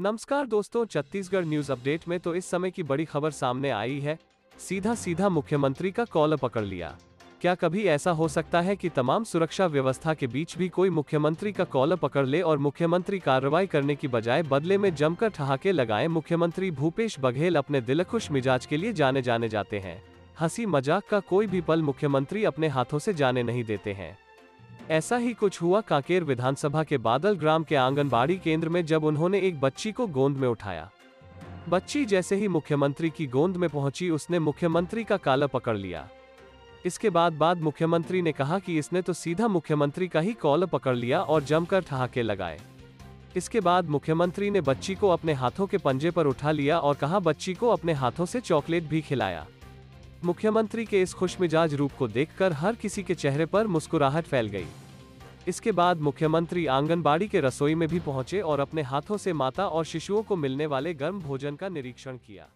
नमस्कार दोस्तों, Chhattisgarh news update में तो इस समय की बड़ी खबर सामने आई है। सीधा सीधा मुख्यमंत्री का कॉल पकड़ लिया। क्या कभी ऐसा हो सकता है कि तमाम सुरक्षा व्यवस्था के बीच भी कोई मुख्यमंत्री का कॉल पकड़ ले और मुख्यमंत्री कार्रवाई करने की बजाय बदले में जमकर ठहाके लगाए? मुख्यमंत्री भूपेश बघेल अपने दिलखुश मिजाज के लिए जाने जाने जाते हैं। हँसी मज़ाक का कोई भी पल मुख्यमंत्री अपने हाथों से जाने नहीं देते हैं। ऐसा ही कुछ हुआ कांकेर विधानसभा के बादल ग्राम के आंगनबाड़ी केंद्र में जब उन्होंने एक बच्ची को गोंद में उठाया। बच्ची जैसे ही मुख्यमंत्री की गोंद में पहुँची, उसने मुख्यमंत्री का काला पकड़ लिया। इसके बाद बाद मुख्यमंत्री ने कहा कि इसने तो सीधा मुख्यमंत्री का ही कॉल पकड़ लिया और जमकर ठहाके लगाए। इसके बाद मुख्यमंत्री ने बच्ची को अपने हाथों के पंजे पर उठा लिया और कहा, बच्ची को अपने हाथों से चॉकलेट भी खिलाया। मुख्यमंत्री के इस खुशमिजाज रूप को देखकर हर किसी के चेहरे पर मुस्कुराहट फैल गई। इसके बाद मुख्यमंत्री आंगनबाड़ी के रसोई में भी पहुँचे और अपने हाथों से माता और शिशुओं को मिलने वाले गर्म भोजन का निरीक्षण किया।